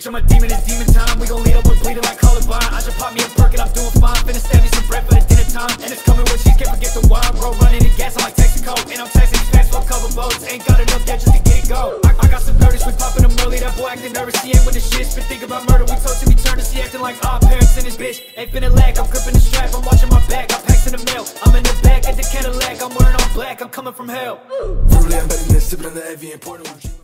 Bitch, I'm a demon, it's demon time. We gon' lead up with bleeding like Columbine. I just pop me a perk and I'm doing fine. Finna stab me some bread for the dinner time. And it's coming with cheese, can't forget the wine. Bro, running the gas, I'm like Texaco. And I'm texting these fast for cover boats. Ain't got enough yet just to get it go. I, I got some dirty, we popping them early. That boy acting nervous, he ain't with the shit. Been thinking about murder, we told him he turned to see acting like our parents and his bitch. Ain't finna lag, I'm gripping the strap, I'm watching my back. I packs in the mail. I'm in the back at the Cadillac, I'm wearing all black, I'm coming from hell. Verbally, I'm betting this, sipping on the heavy, pouring with you.